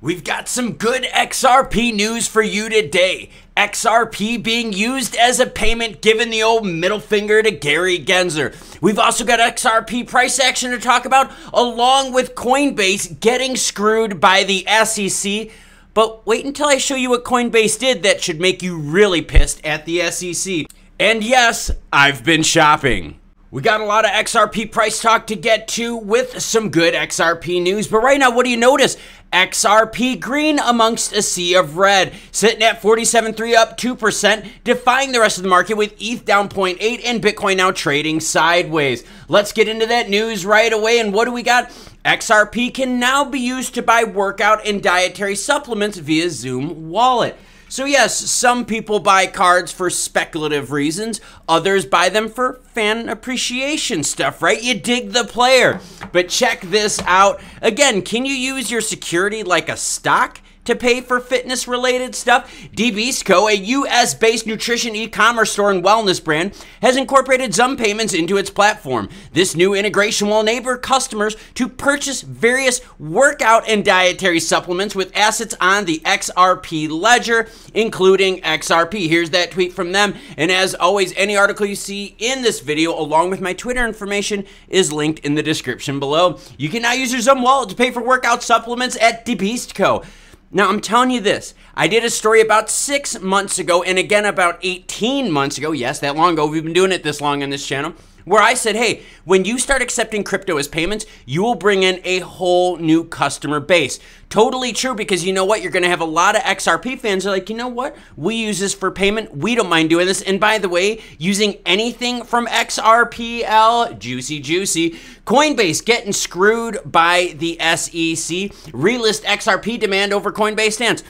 We've got some good XRP news for you today. XRP being used as a payment given the old middle finger to Gary Gensler. We've also got XRP price action to talk about, along with Coinbase getting screwed by the SEC. But wait until I show you what Coinbase did that should make you really pissed at the SEC. And yes, I've been shopping. We got a lot of XRP price talk to get to with some good XRP news. But right now, what do you notice? XRP green amongst a sea of red, sitting at 47.3 up 2%, defying the rest of the market with ETH down 0.8 and Bitcoin now trading sideways. Let's get into that news right away. And what do we got? XRP can now be used to buy workout and dietary supplements via Xumm Wallet. So, yes, some people buy cards for speculative reasons, others buy them for fan appreciation stuff, right? You dig the player. But check this out. Again, can you use your security like a stock? To pay for fitness related stuff? DBeastCo, a US based nutrition e commerce store and wellness brand, has incorporated Xumm payments into its platform. This new integration will enable customers to purchase various workout and dietary supplements with assets on the XRP ledger, including XRP. Here's that tweet from them. And as always, any article you see in this video, along with my Twitter information, is linked in the description below. You can now use your Xumm wallet to pay for workout supplements at DBeastCo. Now, I'm telling you this. I did a story about six months ago and again about 18 months ago. Yes, that long ago. We've been doing it this long on this channel where I said, hey, when you start accepting crypto as payments, you will bring in a whole new customer base. Totally true because you know what? You're going to have a lot of XRP fans are like, you know what? We use this for payment. We don't mind doing this. And by the way, using anything from XRPL, juicy, juicy. Coinbase getting screwed by the SEC. Relist XRP demand over Coinbase stance.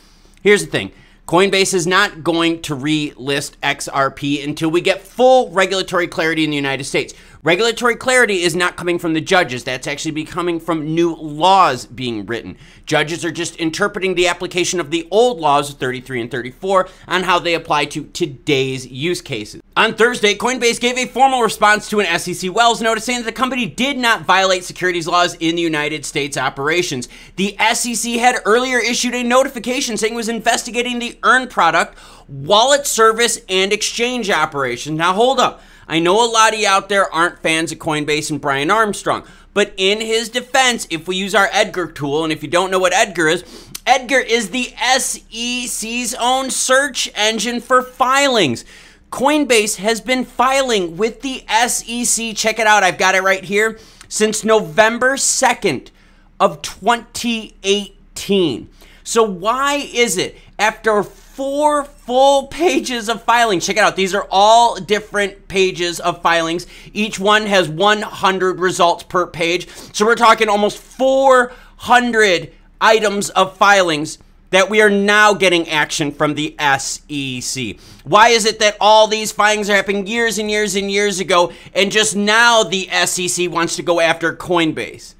Here's the thing. Coinbase is not going to relist XRP until we get full regulatory clarity in the United States. Regulatory clarity is not coming from the judges. That's actually be coming from new laws being written. Judges are just interpreting the application of the old laws, 33 and 34, on how they apply to today's use cases. On Thursday, Coinbase gave a formal response to an SEC Wells notice saying that the company did not violate securities laws in the United States operations. The SEC had earlier issued a notification saying it was investigating the earn product, wallet service, and exchange operations. Now, hold up. I know a lot of you out there aren't fans of Coinbase and Brian Armstrong, but in his defense, if we use our Edgar tool, and if you don't know what Edgar is, Edgar is the SEC's own search engine for filings. Coinbase has been filing with the SEC. Check it out. I've got it right here. Since November 2nd of 2018. So why is it after four full pages of filings. Check it out. These are all different pages of filings. Each one has 100 results per page. So we're talking almost 400 items of filings that we are now getting action from the SEC. Why is it that all these filings are happening years and years and years ago, and just now the SEC wants to go after Coinbase?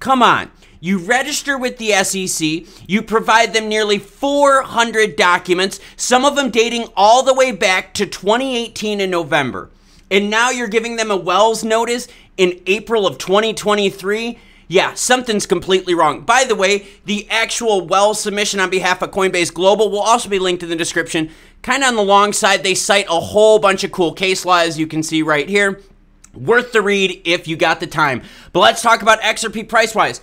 Come on. You register with the SEC, you provide them nearly 400 documents, some of them dating all the way back to 2018 in November. And now you're giving them a Wells notice in April of 2023 yeah, something's completely wrong. By the way, the actual Wells submission on behalf of Coinbase Global will also be linked in the description. Kind of on the long side, they cite a whole bunch of cool case law, as you can see right here. Worth the read if you got the time. But let's talk about XRP price wise.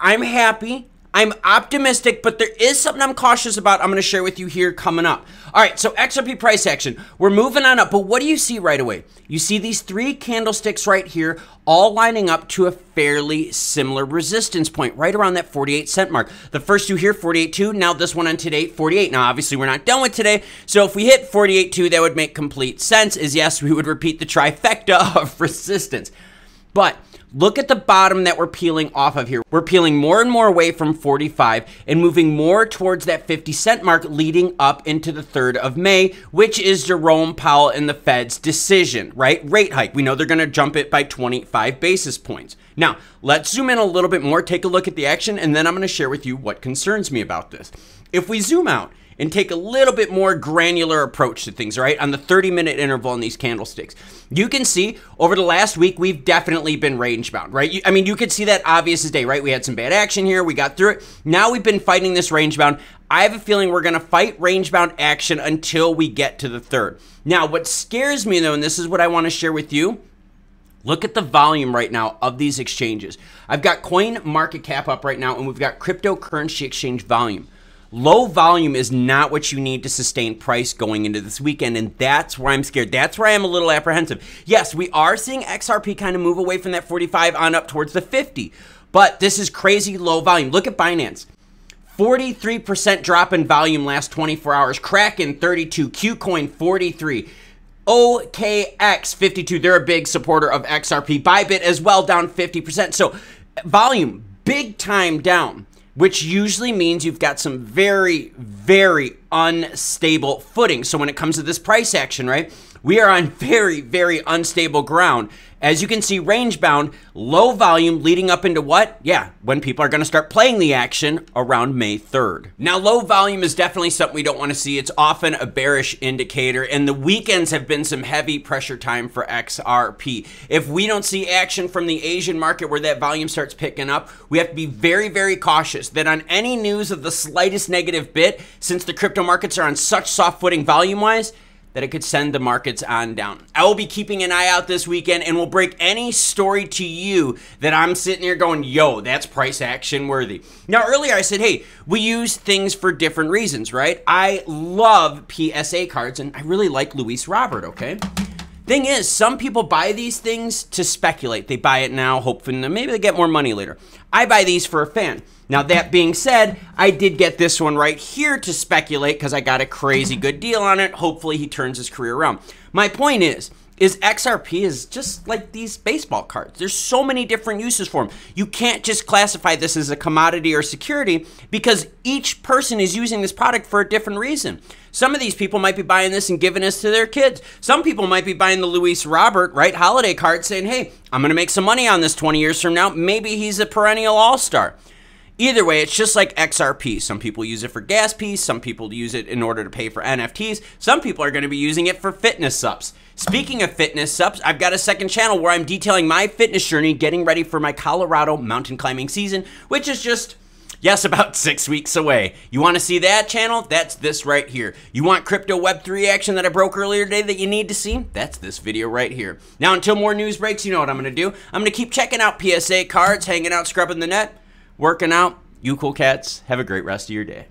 I'm happy. I'm optimistic, but there is something I'm cautious about. I'm going to share with you here coming up. All right, so XRP price action. We're moving on up, but what do you see right away? You see these three candlesticks right here, all lining up to a fairly similar resistance point, right around that 48 cent mark. The first two here, 48.2. Now this one on today, 48. Now, obviously, we're not done with today. So if we hit 48.2, that would make complete sense. Is yes, we would repeat the trifecta of resistance. But Look at the bottom that we're peeling off of here. We're peeling more and more away from 45 and moving more towards that 50 cent mark leading up into the 3rd of May, which is Jerome Powell and the Fed's decision, right? Rate hike. We know they're going to jump it by 25 basis points. Now, let's zoom in a little bit more, take a look at the action, and then I'm going to share with you what concerns me about this. If we zoom out, and take a little bit more granular approach to things, right? On the 30 minute interval in these candlesticks. You can see over the last week, we've definitely been range bound, right? You, I mean, you could see that obvious as day, right? We had some bad action here. We got through it. Now we've been fighting this range bound. I have a feeling we're going to fight range bound action until we get to the third. Now, what scares me though, and this is what I want to share with you, Look at the volume right now of these exchanges. I've got coin market cap up right now, and we've got cryptocurrency exchange volume. Low volume is not what you need to sustain price going into this weekend, and that's where I'm scared. That's where I am a little apprehensive. Yes, we are seeing XRP kind of move away from that 45 on up towards the 50, but this is crazy low volume. Look at Binance. 43% drop in volume last 24 hours. Kraken 32, KuCoin 43. OKX 52. They're a big supporter of XRP. Bybit as well, down 50%. So volume, big time down which usually means you've got some very, very unstable footing. So when it comes to this price action, right, we are on very, very unstable ground. As you can see, range bound, low volume leading up into what? Yeah, when people are going to start playing the action around May 3rd. Now, low volume is definitely something we don't want to see. It's often a bearish indicator, and the weekends have been some heavy pressure time for XRP. If we don't see action from the Asian market where that volume starts picking up, we have to be very, very cautious that on any news of the slightest negative bit, since the crypto markets are on such soft footing volume wise, that it could send the markets on down. I will be keeping an eye out this weekend and will break any story to you that I'm sitting here going, yo, that's price action worthy. Now, earlier I said, hey, we use things for different reasons, right? I love PSA cards and I really like Luis Robert, okay? Thing is, some people buy these things to speculate. They buy it now, hoping that maybe they get more money later. I buy these for a fan. Now, that being said, I did get this one right here to speculate because I got a crazy good deal on it. Hopefully, he turns his career around. My point is, is XRP is just like these baseball cards. There's so many different uses for them. You can't just classify this as a commodity or security because each person is using this product for a different reason. Some of these people might be buying this and giving this to their kids. Some people might be buying the Luis Robert, right, holiday card saying, hey, I'm going to make some money on this 20 years from now. Maybe he's a perennial all-star. Either way, it's just like XRP. Some people use it for gas fees. Some people use it in order to pay for NFTs. Some people are going to be using it for fitness subs. Speaking of fitness subs, I've got a second channel where I'm detailing my fitness journey, getting ready for my Colorado mountain climbing season, which is just Yes, about six weeks away. You want to see that channel? That's this right here. You want crypto Web3 action that I broke earlier today that you need to see? That's this video right here. Now, until more news breaks, you know what I'm going to do. I'm going to keep checking out PSA cards, hanging out, scrubbing the net working out. You cool cats, have a great rest of your day.